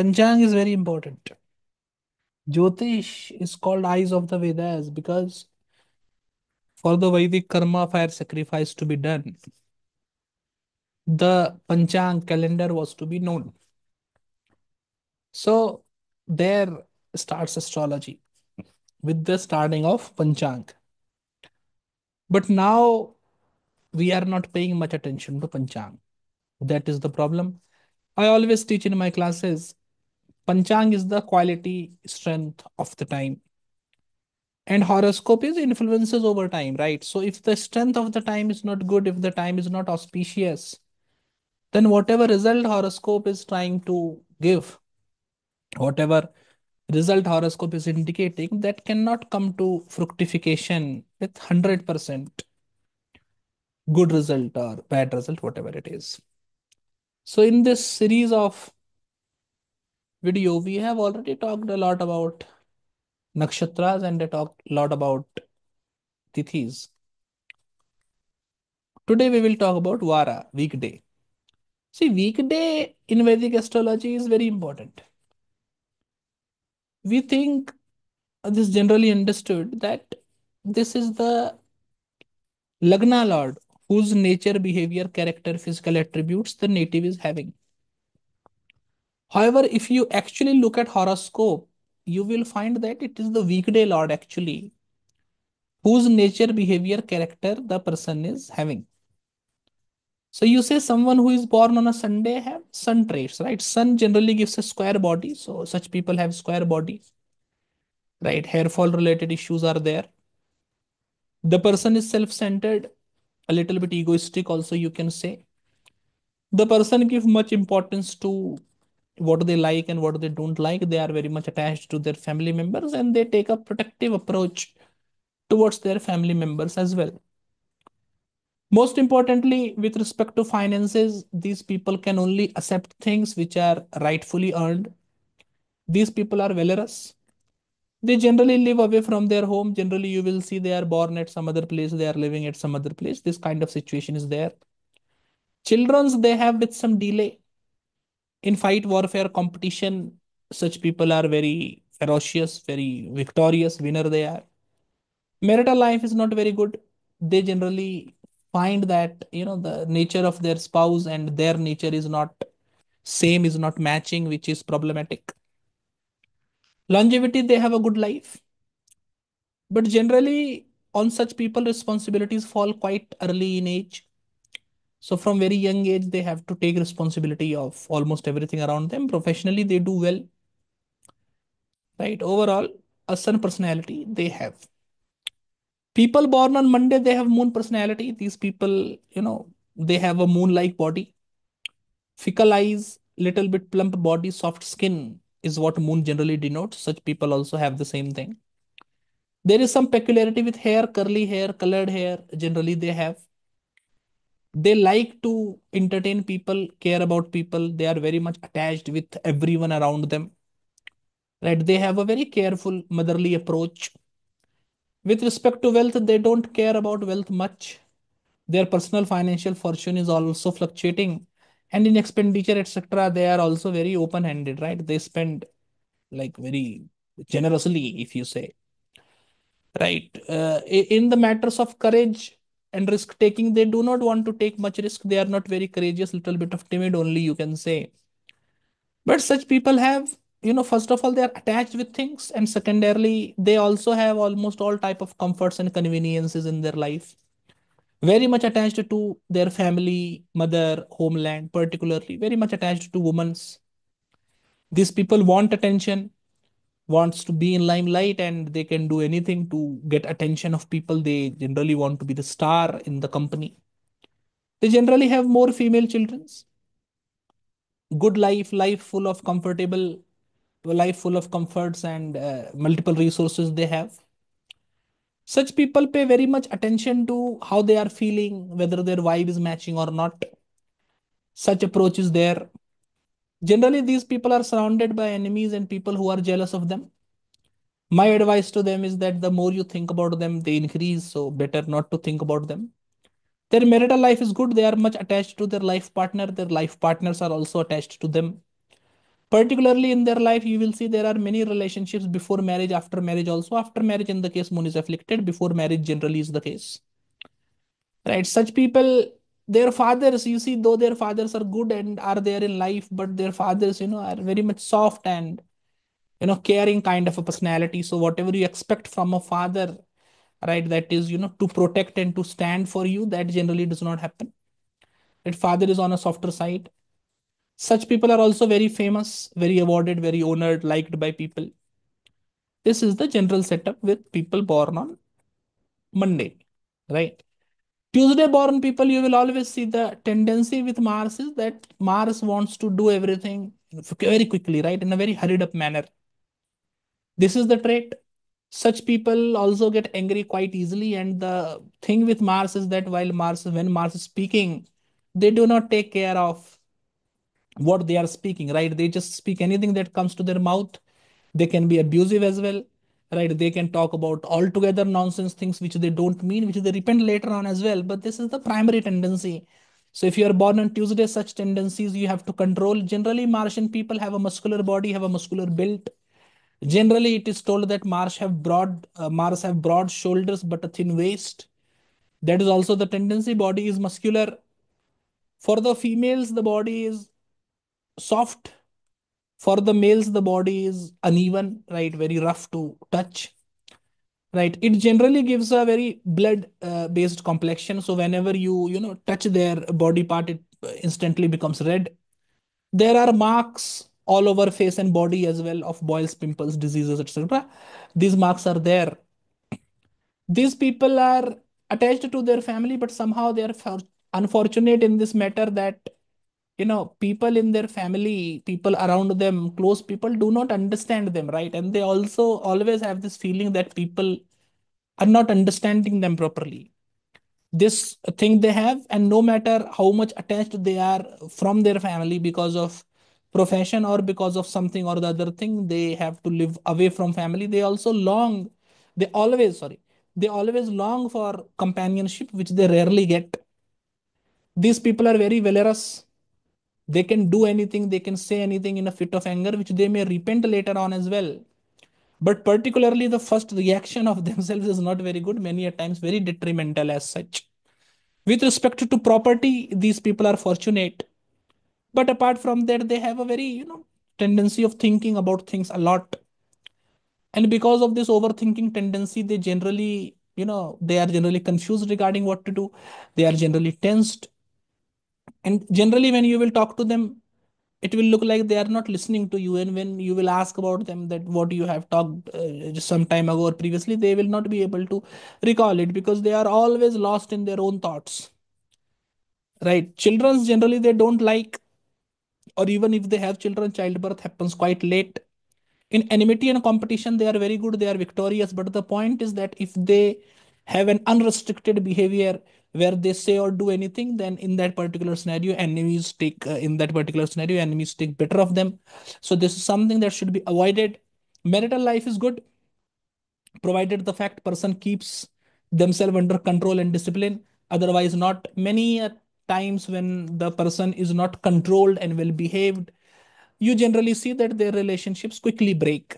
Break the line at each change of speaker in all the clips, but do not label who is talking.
Panchang is very important. Jyotish is called eyes of the Vedas because for the Vedic karma fire sacrifice to be done, the Panchang calendar was to be known. So there starts astrology with the starting of Panchang. But now we are not paying much attention to Panchang. That is the problem. I always teach in my classes Panchang is the quality strength of the time. And horoscope is influences over time, right? So if the strength of the time is not good, if the time is not auspicious, then whatever result horoscope is trying to give, whatever result horoscope is indicating, that cannot come to fructification with 100% good result or bad result, whatever it is. So in this series of video, we have already talked a lot about nakshatras and I talked a lot about tithis. Today we will talk about Vara, weekday. See, weekday in Vedic astrology is very important. We think uh, this generally understood that this is the Lagna Lord whose nature, behavior, character, physical attributes the native is having. However, if you actually look at horoscope, you will find that it is the weekday lord actually whose nature, behavior, character the person is having. So you say someone who is born on a Sunday have sun traits, right? Sun generally gives a square body, so such people have square bodies, right? Hair fall related issues are there. The person is self-centered, a little bit egoistic also you can say. The person give much importance to what do they like and what do they don't like. They are very much attached to their family members and they take a protective approach towards their family members as well. Most importantly, with respect to finances, these people can only accept things which are rightfully earned. These people are valorous. They generally live away from their home. Generally, you will see they are born at some other place, they are living at some other place. This kind of situation is there. Children's they have with some delay. In fight warfare competition, such people are very ferocious, very victorious, winner they are. Marital life is not very good. They generally find that you know the nature of their spouse and their nature is not same is not matching which is problematic longevity they have a good life but generally on such people responsibilities fall quite early in age so from very young age they have to take responsibility of almost everything around them. Professionally they do well. Right. Overall a sun personality they have. People born on monday they have moon personality. These people you know they have a moon like body. Fickle eyes little bit plump body soft skin is what moon generally denotes. Such people also have the same thing. There is some peculiarity with hair curly hair colored hair. Generally they have they like to entertain people care about people they are very much attached with everyone around them right they have a very careful motherly approach with respect to wealth, they don't care about wealth much. Their personal financial fortune is also fluctuating. And in expenditure, etc., they are also very open handed, right? They spend like very generously, if you say. Right. Uh, in the matters of courage and risk taking, they do not want to take much risk. They are not very courageous, little bit of timid only, you can say. But such people have you know first of all they are attached with things and secondarily they also have almost all type of comforts and conveniences in their life very much attached to their family mother homeland particularly very much attached to women's these people want attention wants to be in limelight and they can do anything to get attention of people they generally want to be the star in the company they generally have more female children's good life life full of comfortable life full of comforts and uh, multiple resources they have. Such people pay very much attention to how they are feeling, whether their vibe is matching or not. Such approach is there. Generally, these people are surrounded by enemies and people who are jealous of them. My advice to them is that the more you think about them, they increase. So, better not to think about them. Their marital life is good. They are much attached to their life partner. Their life partners are also attached to them particularly in their life you will see there are many relationships before marriage after marriage also after marriage in the case moon is afflicted before marriage generally is the case right such people their fathers you see though their fathers are good and are there in life but their fathers you know are very much soft and you know caring kind of a personality. So whatever you expect from a father right that is you know to protect and to stand for you that generally does not happen. That father is on a softer side. Such people are also very famous very awarded very honored liked by people. This is the general setup with people born on monday right tuesday born people you will always see the tendency with mars is that mars wants to do everything very quickly right? In a very hurried up manner. This is the trait. Such people also get angry quite easily. And the thing with mars is that while mars when mars is speaking they do not take care of what they are speaking right? They just speak anything that comes to their mouth. They can be abusive as well right they can talk about altogether nonsense things which they don't mean which they repent later on as well but this is the primary tendency so if you are born on tuesday such tendencies you have to control generally martian people have a muscular body have a muscular build Generally, it is told that Mars have broad uh, Mars have broad shoulders but a thin waist. That is also the tendency. Body is muscular. For the females, the body is soft. For the males, the body is uneven, right? Very rough to touch, right? It generally gives a very blood-based uh, complexion. So whenever you you know touch their body part, it instantly becomes red. There are marks all over face and body as well of boils, pimples, diseases, etc. These marks are there. These people are attached to their family, but somehow they are unfortunate in this matter that you know people in their family, people around them, close people do not understand them, right? And they also always have this feeling that people are not understanding them properly. This thing they have and no matter how much attached they are from their family because of profession or because of something or the other thing they have to live away from family. They also long they always sorry they always long for companionship which they rarely get. These people are very valorous they can do anything they can say anything in a fit of anger which they may repent later on as well. But particularly the first reaction of themselves is not very good many a times very detrimental as such. With respect to property these people are fortunate. But apart from that they have a very you know tendency of thinking about things a lot. And because of this overthinking tendency they generally you know they are generally confused regarding what to do. They are generally tensed and generally when you will talk to them it will look like they are not listening to you. And when you will ask about them that what you have talked uh, some time ago or previously they will not be able to recall it because they are always lost in their own thoughts. Right? Children generally they don't like or even if they have children childbirth happens quite late. In enmity and competition they are very good. They are victorious. But the point is that if they have an unrestricted behavior where they say or do anything then in that particular scenario enemies take uh, in that particular scenario enemies take better of them. So this is something that should be avoided. Marital life is good provided the fact person keeps themselves under control and discipline. Otherwise not many times when the person is not controlled and well behaved you generally see that their relationships quickly break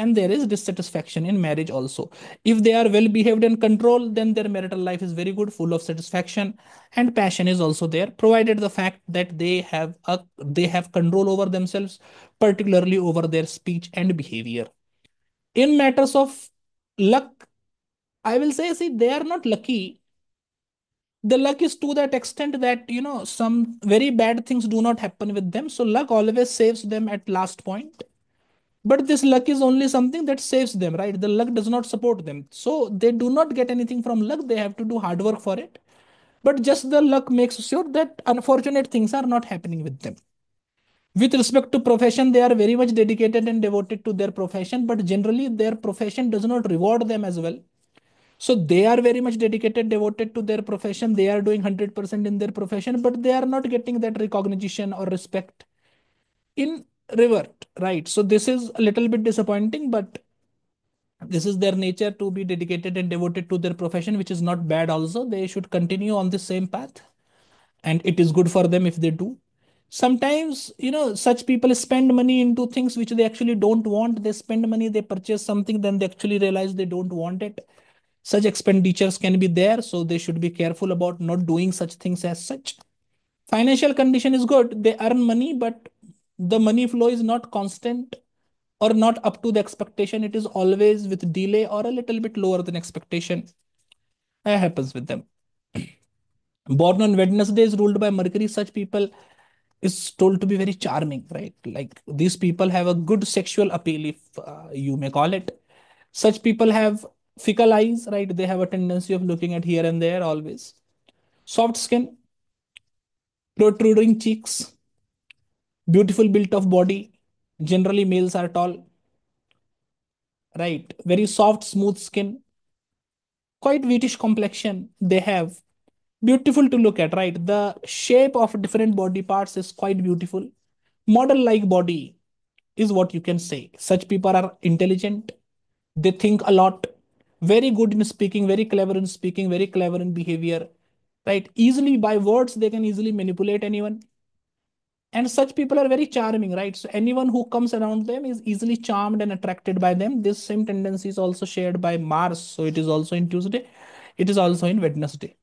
and there is dissatisfaction in marriage also. If they are well behaved and controlled then their marital life is very good full of satisfaction and passion is also there provided the fact that they have a they have control over themselves particularly over their speech and behavior. In matters of luck i will say see they are not lucky. The luck is to that extent that you know some very bad things do not happen with them. So luck always saves them at last point but this luck is only something that saves them right? The luck does not support them. So they do not get anything from luck. They have to do hard work for it. But just the luck makes sure that unfortunate things are not happening with them. With respect to profession they are very much dedicated and devoted to their profession but generally their profession does not reward them as well. So they are very much dedicated devoted to their profession. They are doing 100% in their profession but they are not getting that recognition or respect in revert right? So this is a little bit disappointing but this is their nature to be dedicated and devoted to their profession which is not bad also. They should continue on the same path and it is good for them if they do. Sometimes you know such people spend money into things which they actually don't want. They spend money they purchase something then they actually realize they don't want it. Such expenditures can be there so they should be careful about not doing such things as such. Financial condition is good. They earn money but the money flow is not constant or not up to the expectation. It is always with delay or a little bit lower than expectation. That happens with them. Born on wednesday is ruled by mercury. Such people is told to be very charming right? Like these people have a good sexual appeal if uh, you may call it. Such people have fickle eyes right? They have a tendency of looking at here and there always. Soft skin protruding cheeks beautiful built of body. Generally males are tall. Right. Very soft smooth skin. Quite wheatish complexion they have. Beautiful to look at right? The shape of different body parts is quite beautiful. Model like body is what you can say. Such people are intelligent. They think a lot. Very good in speaking very clever in speaking very clever in behavior. Right. Easily by words they can easily manipulate anyone and such people are very charming right? So anyone who comes around them is easily charmed and attracted by them. This same tendency is also shared by mars. So it is also in tuesday. It is also in wednesday.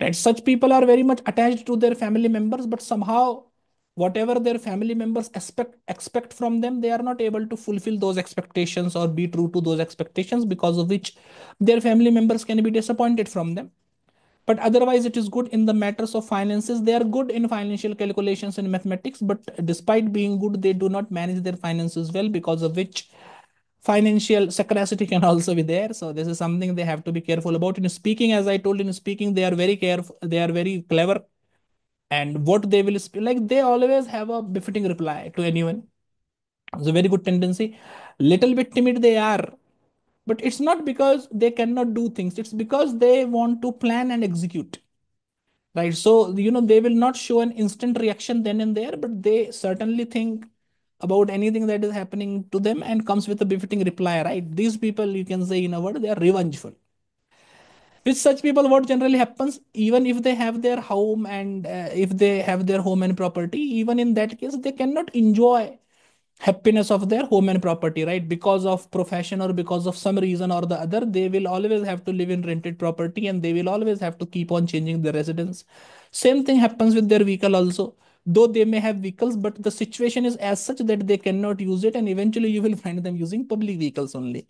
Right? Such people are very much attached to their family members but somehow whatever their family members expect expect from them they are not able to fulfill those expectations or be true to those expectations because of which their family members can be disappointed from them but otherwise it is good in the matters of finances. They are good in financial calculations and mathematics but despite being good they do not manage their finances well because of which financial scarcity can also be there. So this is something they have to be careful about. In speaking as i told in speaking they are very careful they are very clever. And what they will speak like they always have a befitting reply to anyone. It's a very good tendency. Little bit timid they are but it's not because they cannot do things. It's because they want to plan and execute. Right? So you know they will not show an instant reaction then and there but they certainly think about anything that is happening to them and comes with a befitting reply right? These people you can say in a word they are revengeful. With such people what generally happens even if they have their home and uh, if they have their home and property even in that case they cannot enjoy happiness of their home and property right? Because of profession or because of some reason or the other they will always have to live in rented property and they will always have to keep on changing their residence. Same thing happens with their vehicle also. Though they may have vehicles but the situation is as such that they cannot use it and eventually you will find them using public vehicles only.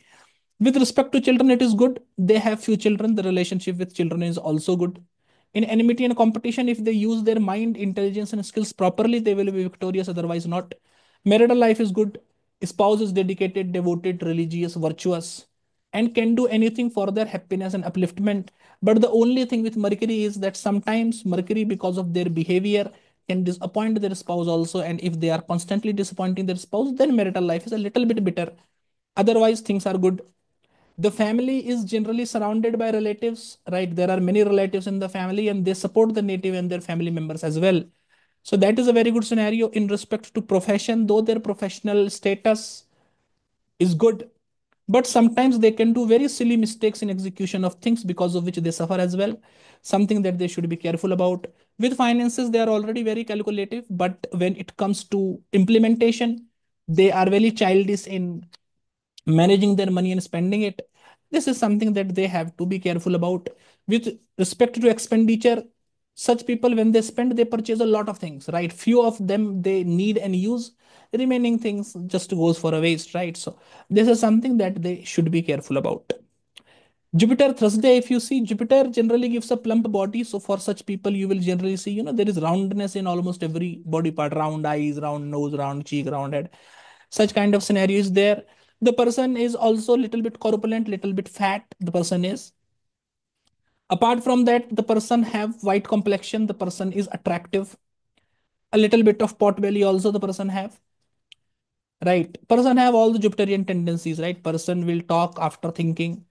With respect to children it is good. They have few children. The relationship with children is also good. In enmity and competition if they use their mind intelligence and skills properly they will be victorious otherwise not marital life is good. Spouse is dedicated devoted religious virtuous and can do anything for their happiness and upliftment. But the only thing with mercury is that sometimes mercury because of their behavior can disappoint their spouse also. And if they are constantly disappointing their spouse then marital life is a little bit bitter. Otherwise things are good. The family is generally surrounded by relatives right? There are many relatives in the family and they support the native and their family members as well so that is a very good scenario in respect to profession though their professional status is good. But sometimes they can do very silly mistakes in execution of things because of which they suffer as well. Something that they should be careful about. With finances they are already very calculative but when it comes to implementation they are very childish in managing their money and spending it. This is something that they have to be careful about. With respect to expenditure such people when they spend they purchase a lot of things right? Few of them they need and use. Remaining things just goes for a waste right? So this is something that they should be careful about. Jupiter thursday if you see jupiter generally gives a plump body. So for such people you will generally see you know there is roundness in almost every body part. Round eyes round nose round cheek round head. Such kind of scenario is there. The person is also little bit corpulent little bit fat the person is apart from that the person have white complexion the person is attractive. A little bit of pot belly also the person have. Right. Person have all the jupiterian tendencies right? Person will talk after thinking.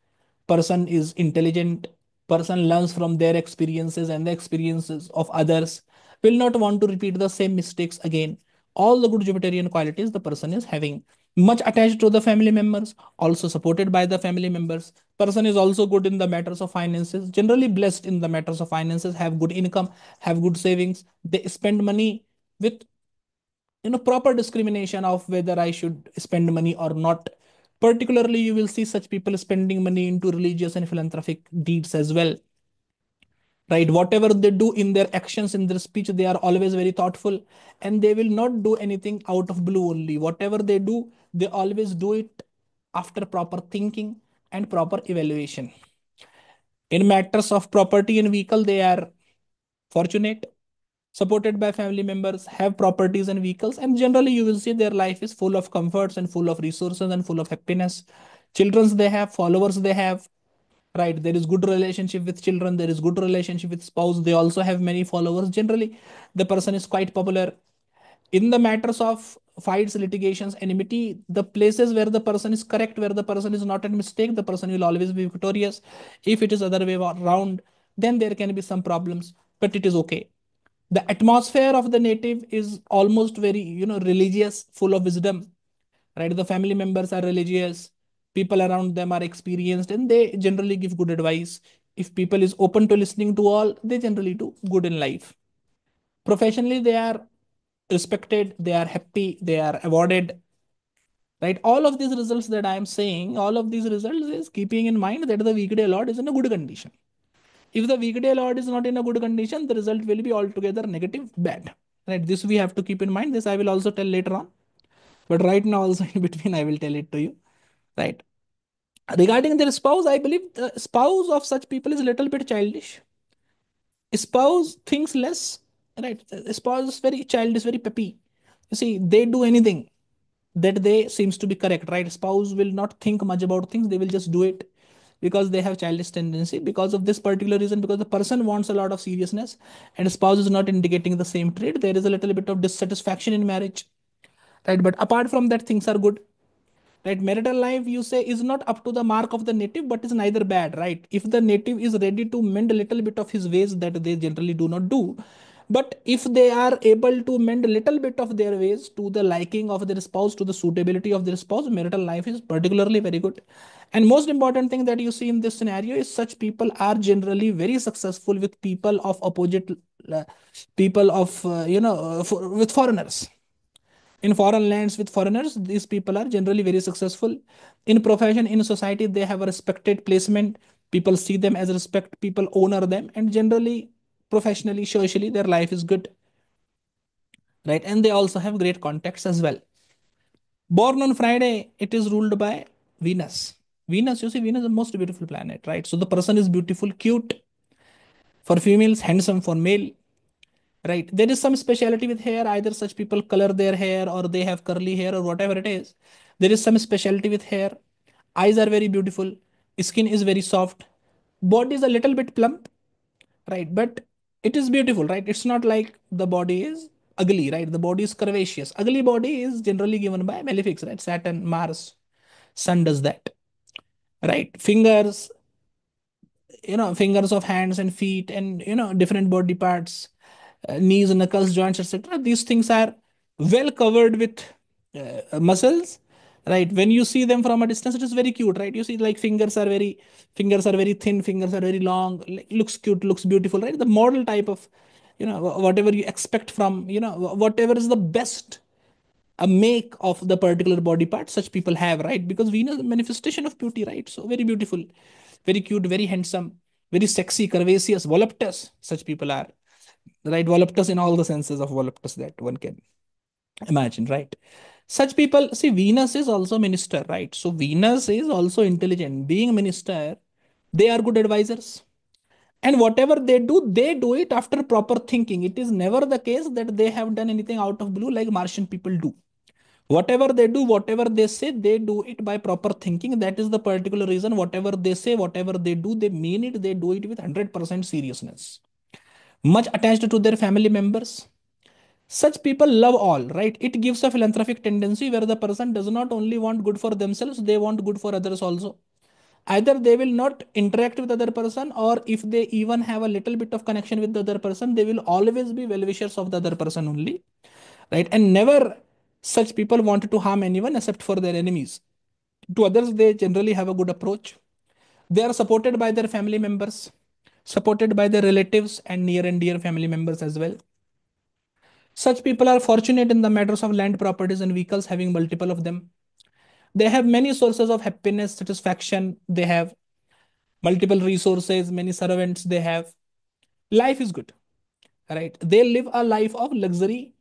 Person is intelligent. Person learns from their experiences and the experiences of others. Will not want to repeat the same mistakes again. All the good jupiterian qualities the person is having much attached to the family members also supported by the family members. Person is also good in the matters of finances. Generally blessed in the matters of finances have good income have good savings. They spend money with you know proper discrimination of whether i should spend money or not. Particularly you will see such people spending money into religious and philanthropic deeds as well. Right? Whatever they do in their actions in their speech they are always very thoughtful and they will not do anything out of blue only. Whatever they do they always do it after proper thinking and proper evaluation. In matters of property and vehicle they are fortunate supported by family members have properties and vehicles and generally you will see their life is full of comforts and full of resources and full of happiness. Children's they have followers they have right? There is good relationship with children there is good relationship with spouse. They also have many followers. Generally the person is quite popular in the matters of fights litigations enmity the places where the person is correct where the person is not at mistake the person will always be victorious. If it is other way around then there can be some problems but it is okay. The atmosphere of the native is almost very you know religious full of wisdom right? The family members are religious people around them are experienced and they generally give good advice. If people is open to listening to all they generally do good in life. Professionally they are respected they are happy they are awarded right? All of these results that i am saying all of these results is keeping in mind that the weekday lord is in a good condition. If the weekday lord is not in a good condition the result will be altogether negative bad right? This we have to keep in mind. This i will also tell later on. But right now also in between i will tell it to you right? Regarding their spouse i believe the spouse of such people is a little bit childish. Spouse thinks less right. Spouse is very child is very peppy. You see they do anything that they seems to be correct right? Spouse will not think much about things. They will just do it because they have childish tendency. Because of this particular reason because the person wants a lot of seriousness and spouse is not indicating the same trait there is a little bit of dissatisfaction in marriage. Right. But apart from that things are good. Right. Marital life you say is not up to the mark of the native but is neither bad. Right. If the native is ready to mend a little bit of his ways that they generally do not do but if they are able to mend a little bit of their ways to the liking of their spouse to the suitability of their spouse marital life is particularly very good. And most important thing that you see in this scenario is such people are generally very successful with people of opposite uh, people of uh, you know uh, for, with foreigners. In foreign lands with foreigners these people are generally very successful. In profession in society they have a respected placement. People see them as respect people honor them. And generally professionally socially their life is good right? And they also have great contacts as well. Born on friday it is ruled by venus. Venus you see venus is the most beautiful planet right? So the person is beautiful cute. For females handsome. For male right? There is some speciality with hair. Either such people color their hair or they have curly hair or whatever it is. There is some speciality with hair. Eyes are very beautiful. Skin is very soft. Body is a little bit plump right? But it is beautiful right? It's not like the body is ugly right? The body is curvaceous. Ugly body is generally given by malefics right? Saturn mars sun does that right? Fingers you know fingers of hands and feet and you know different body parts uh, knees, knuckles, joints, etc. These things are well covered with uh, muscles, right? When you see them from a distance, it is very cute, right? You see, like fingers are very fingers are very thin, fingers are very long, looks cute, looks beautiful, right? The model type of, you know, whatever you expect from, you know, whatever is the best a make of the particular body part such people have right because venus a manifestation of beauty right so very beautiful very cute very handsome very sexy curvaceous voluptuous such people are right? Voluptuous in all the senses of voluptuous that one can imagine, right? Such people, see, Venus is also minister, right? So Venus is also intelligent. Being a minister, they are good advisors. And whatever they do, they do it after proper thinking. It is never the case that they have done anything out of blue like Martian people do. Whatever they do, whatever they say, they do it by proper thinking. That is the particular reason. Whatever they say, whatever they do, they mean it, they do it with 100% seriousness much attached to their family members. Such people love all, right? It gives a philanthropic tendency where the person does not only want good for themselves, they want good for others also. Either they will not interact with other person, or if they even have a little bit of connection with the other person, they will always be well wishers of the other person only, right? And never such people want to harm anyone except for their enemies. To others, they generally have a good approach. They are supported by their family members supported by their relatives and near and dear family members as well. Such people are fortunate in the matters of land properties and vehicles, having multiple of them. They have many sources of happiness, satisfaction. They have multiple resources, many servants. They have life is good, right? They live a life of luxury,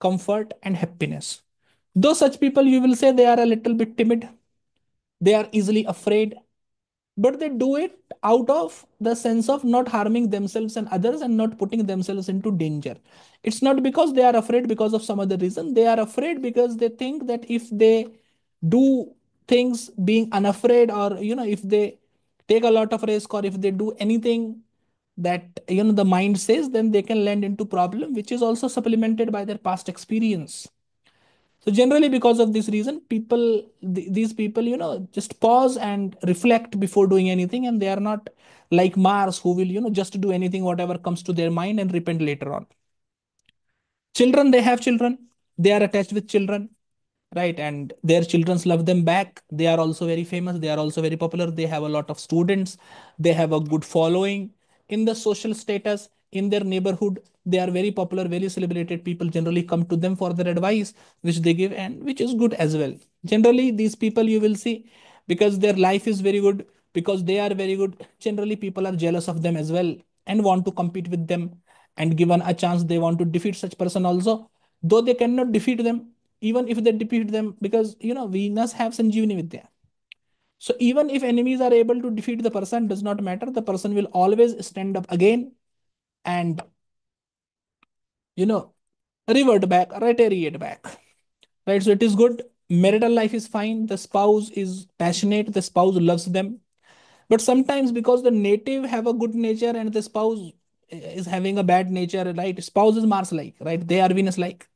comfort, and happiness. Though such people, you will say they are a little bit timid, they are easily afraid, but they do it out of the sense of not harming themselves and others and not putting themselves into danger. It's not because they are afraid because of some other reason. They are afraid because they think that if they do things being unafraid or you know if they take a lot of risk or if they do anything that you know the mind says then they can land into problem which is also supplemented by their past experience so generally, because of this reason, people th- these people, you know, just pause and reflect before doing anything, and they are not like Mars, who will, you know, just do anything whatever comes to their mind and repent later on. Children, they have children, they are attached with children, right? And their childrens love them back. They are also very famous. They are also very popular. They have a lot of students. They have a good following in the social status in their neighborhood. They are very popular, very celebrated. People generally come to them for their advice, which they give, and which is good as well. Generally, these people you will see because their life is very good, because they are very good. Generally, people are jealous of them as well and want to compete with them. And given a chance, they want to defeat such person also, though they cannot defeat them even if they defeat them because you know venus have sanjeevani vidya so even if enemies are able to defeat the person does not matter the person will always stand up again and you know revert back reiterate back right? So it is good. Marital life is fine. The spouse is passionate. The spouse loves them. But sometimes because the native have a good nature and the spouse is having a bad nature right? Spouse is mars like right? They are venus like.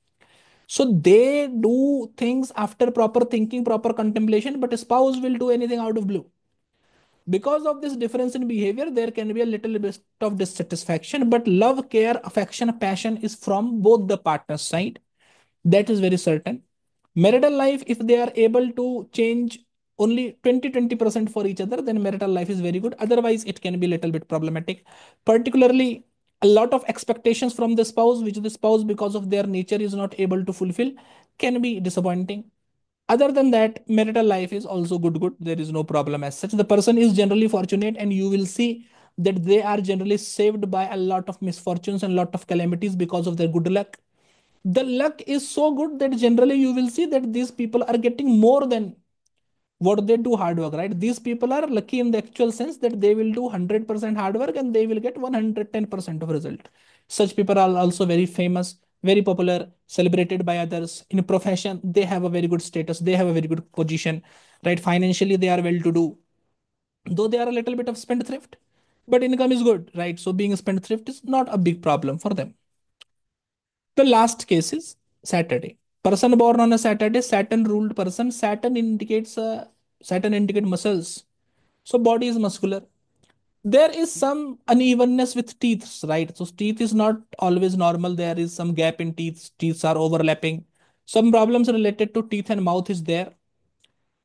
So they do things after proper thinking, proper contemplation, but a spouse will do anything out of blue. Because of this difference in behavior, there can be a little bit of dissatisfaction, but love, care, affection, passion is from both the partners' side. That is very certain. Marital life, if they are able to change only 20 20% for each other, then marital life is very good. Otherwise, it can be a little bit problematic. Particularly, a lot of expectations from the spouse, which the spouse, because of their nature, is not able to fulfill, can be disappointing. Other than that, marital life is also good, good. There is no problem as such. The person is generally fortunate, and you will see that they are generally saved by a lot of misfortunes and a lot of calamities because of their good luck the luck is so good that generally you will see that these people are getting more than what they do hard work right these people are lucky in the actual sense that they will do 100% hard work and they will get 110% of result such people are also very famous very popular celebrated by others in a profession they have a very good status they have a very good position right financially they are well to do though they are a little bit of spendthrift but income is good right so being a spendthrift is not a big problem for them the last case is Saturday. Person born on a Saturday, Saturn ruled person. Saturn indicates uh, Saturn indicate muscles. So body is muscular. There is some unevenness with teeth, right? So teeth is not always normal. There is some gap in teeth. Teeth are overlapping. Some problems related to teeth and mouth is there,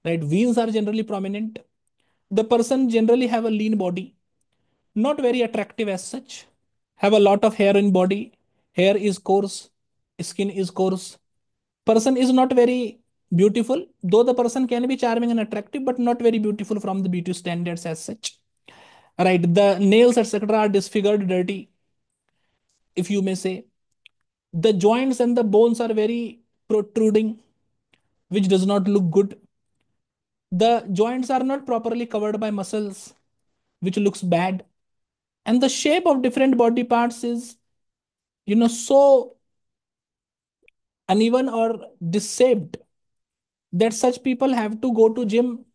right? Veins are generally prominent. The person generally have a lean body, not very attractive as such. Have a lot of hair in body. Hair is coarse. Skin is coarse person is not very beautiful though the person can be charming and attractive but not very beautiful from the beauty standards as such right the nails etc are disfigured dirty if you may say. The joints and the bones are very protruding which does not look good. The joints are not properly covered by muscles which looks bad. And the shape of different body parts is you know so uneven or dishaped that such people have to go to gym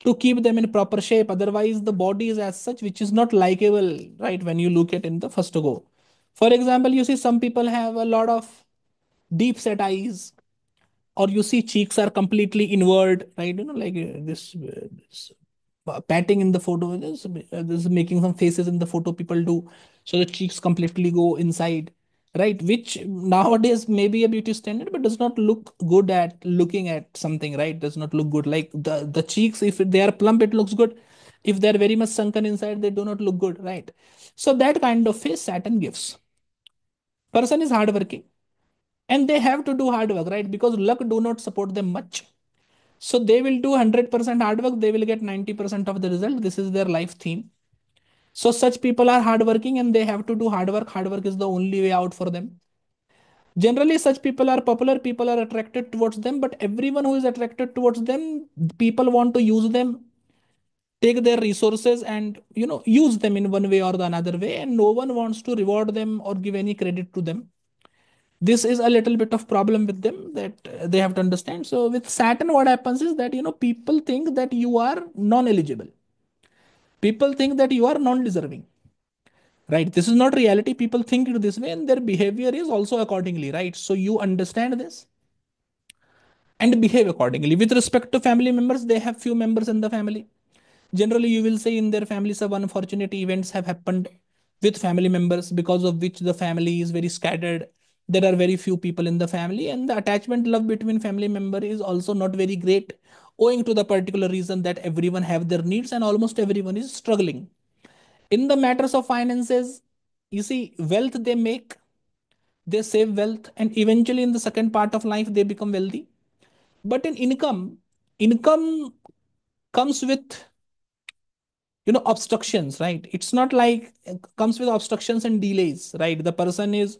to keep them in proper shape. Otherwise the body is as such which is not likable right when you look at in the first go. For example you see some people have a lot of deep set eyes or you see cheeks are completely inward right? You know like uh, this, uh, this uh, patting in the photo this, this is making some faces in the photo people do. So the cheeks completely go inside right which nowadays may be a beauty standard but does not look good at looking at something right? Does not look good. Like the the cheeks if they are plump it looks good. If they're very much sunken inside they do not look good right? So that kind of face saturn gives person is hardworking and they have to do hard work right? Because luck do not support them much. So they will do 100% hard work they will get 90% of the result. This is their life theme so such people are hardworking and they have to do hard work. Hard work is the only way out for them. Generally such people are popular. People are attracted towards them but everyone who is attracted towards them people want to use them take their resources and you know use them in one way or the another way and no one wants to reward them or give any credit to them. This is a little bit of problem with them that uh, they have to understand. So with saturn what happens is that you know people think that you are non eligible people think that you are non deserving right? This is not reality. People think it this way and their behavior is also accordingly right? So you understand this? And behave accordingly. With respect to family members they have few members in the family. Generally you will say in their families some unfortunate events have happened with family members because of which the family is very scattered. There are very few people in the family and the attachment love between family member is also not very great owing to the particular reason that everyone have their needs and almost everyone is struggling. In the matters of finances you see wealth they make they save wealth and eventually in the second part of life they become wealthy. But in income income comes with you know obstructions right? It's not like it comes with obstructions and delays right? The person is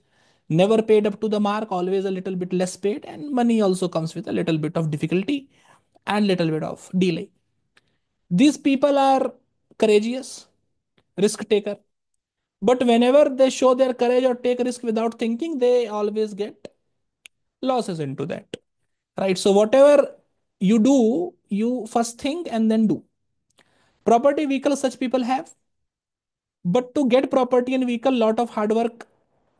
never paid up to the mark always a little bit less paid and money also comes with a little bit of difficulty and little bit of delay. These people are courageous risk taker. But whenever they show their courage or take risk without thinking they always get losses into that. Right? So whatever you do you first think and then do. Property vehicle such people have. But to get property and vehicle lot of hard work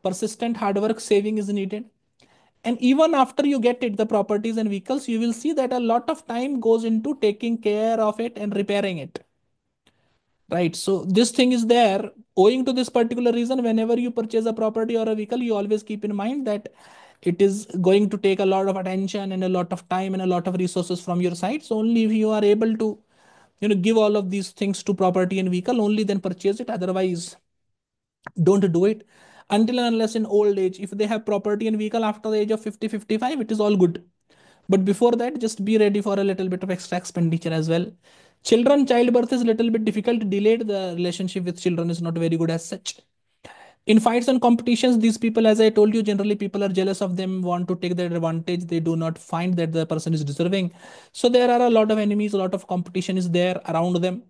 persistent hard work saving is needed and even after you get it the properties and vehicles you will see that a lot of time goes into taking care of it and repairing it. Right. So this thing is there. Owing to this particular reason whenever you purchase a property or a vehicle you always keep in mind that it is going to take a lot of attention and a lot of time and a lot of resources from your side. So only if you are able to you know give all of these things to property and vehicle only then purchase it. Otherwise don't do it until and unless in old age if they have property and vehicle after the age of 50 55 it is all good. But before that just be ready for a little bit of extra expenditure as well. Children childbirth is a little bit difficult. Delayed the relationship with children is not very good as such. In fights and competitions these people as i told you generally people are jealous of them want to take their advantage. They do not find that the person is deserving. So there are a lot of enemies a lot of competition is there around them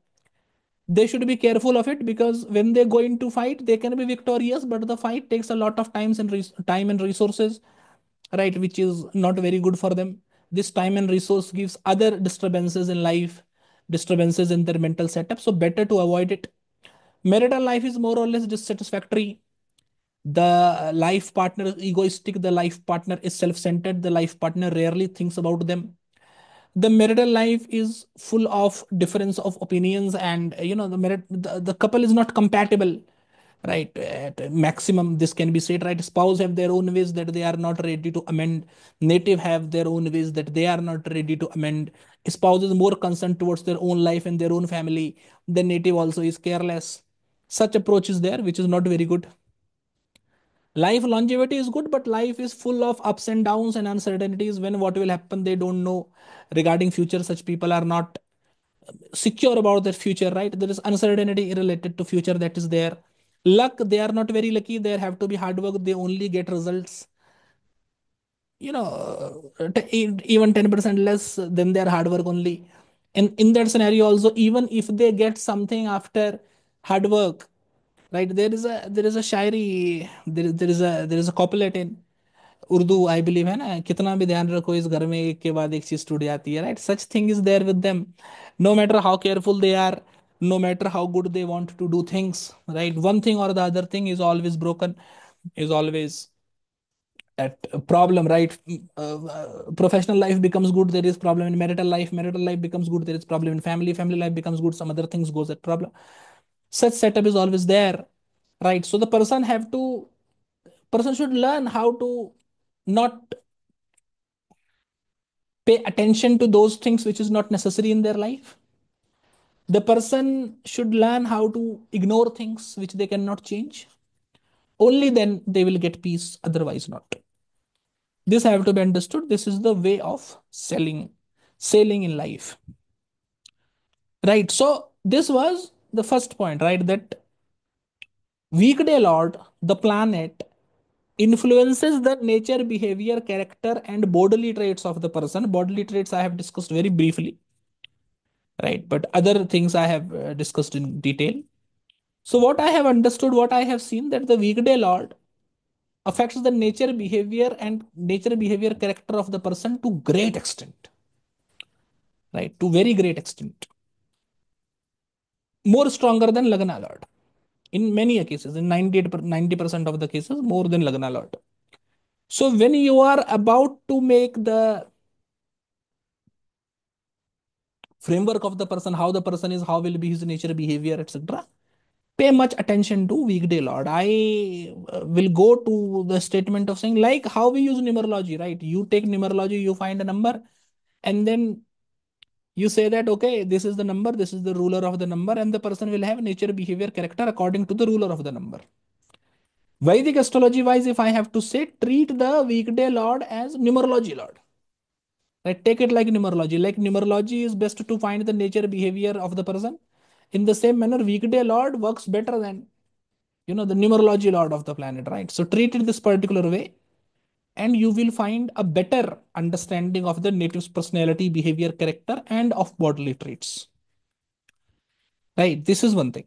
they should be careful of it because when they go into fight they can be victorious but the fight takes a lot of times and time and resources right which is not very good for them. This time and resource gives other disturbances in life disturbances in their mental setup so better to avoid it. Marital life is more or less dissatisfactory. The life partner is egoistic the life partner is self-centered the life partner rarely thinks about them the marital life is full of difference of opinions and uh, you know the merit the, the couple is not compatible right? At maximum this can be said right? Spouse have their own ways that they are not ready to amend. Native have their own ways that they are not ready to amend. Spouse is more concerned towards their own life and their own family. The native also is careless. Such approach is there which is not very good life longevity is good but life is full of ups and downs and uncertainties when what will happen they don't know regarding future. Such people are not secure about their future right? There is uncertainty related to future that is there. Luck they are not very lucky. They have to be hard work. They only get results you know even 10% less than their hard work only. And in that scenario also even if they get something after hard work right there is a there is a Shayari there is there is a there is a couplet in Urdu I believe है ना कितना भी ध्यान रखो इस घर में एक के बाद एक चीज टूट जाती है right such thing is there with them know matter how careful they are no matter how good they want to do things right one thing or the other thing is always broken is always at a problem right uh, uh, professional life becomes good there is problem in marital life marital life becomes good there is problem in family family life becomes good some other things goes at problem such setup is always there right? So the person have to person should learn how to not pay attention to those things which is not necessary in their life. The person should learn how to ignore things which they cannot change. Only then they will get peace otherwise not. This have to be understood. This is the way of selling sailing in life. Right. So this was the first point right that weekday lord the planet influences the nature behavior character and bodily traits of the person. Bodily traits i have discussed very briefly right but other things i have uh, discussed in detail. So what i have understood what i have seen that the weekday lord affects the nature behavior and nature behavior character of the person to great extent right to very great extent more stronger than lagna lord in many cases in 98 90% of the cases more than lagna lord so when you are about to make the framework of the person how the person is how will be his nature behavior etc pay much attention to weekday lord. I uh, will go to the statement of saying like how we use numerology right? You take numerology you find a number and then you say that okay this is the number this is the ruler of the number and the person will have nature behavior character according to the ruler of the number. Vedic astrology wise if i have to say treat the weekday lord as numerology lord. Right take it like numerology. Like numerology is best to find the nature behavior of the person. In the same manner weekday lord works better than you know the numerology lord of the planet right? So treat it this particular way and you will find a better understanding of the native's personality behavior character and of bodily traits. Right? This is one thing